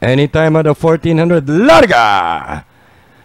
Anytime at the 1400, Larga!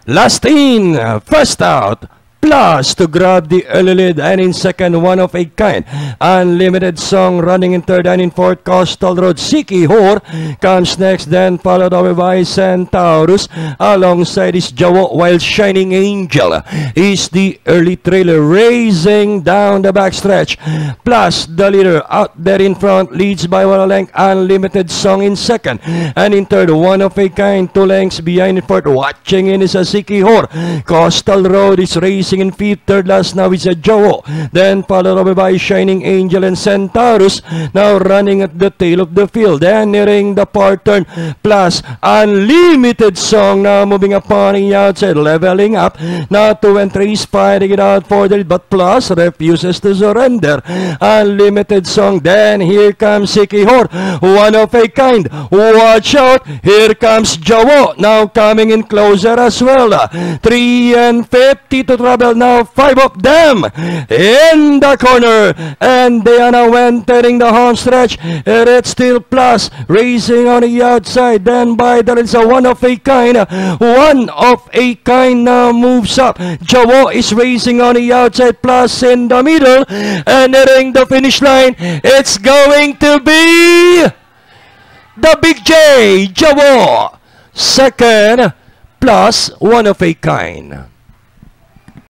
Last in, first out, Plus to grab the early lead and in second, one of a kind. Unlimited Song running in third and in fourth, Coastal Road. Siki Hor comes next, then followed over by Centaurus. Alongside is Jawo, while Shining Angel is the early trailer racing down the backstretch. Plus the leader out there in front leads by one length. Unlimited Song in second and in third, one of a kind. Two lengths behind in fourth. Watching in is a Siki Hor. Coastal Road is racing in fifth. Third last now is a Jawo. Then followed by Shining Angel and Centaurus. Now running at the tail of the field. Then nearing the part turn. Plus Unlimited Song now moving upon the outside. Leveling up. Now two and three is fighting it out for the but Plus refuses to surrender. Unlimited Song. Then here comes Sikihor. One of a kind. Watch out. Here comes Jawo. Now coming in closer as well. 3 and 50 to now five of them in the corner. And are now entering the home stretch. Red Steel Plus racing on the outside. Then by there is a one of a kind. One of a kind now moves up. Jawo is racing on the outside. Plus in the middle. And nearing the finish line. It's going to be the Big J Jawo second plus one of a kind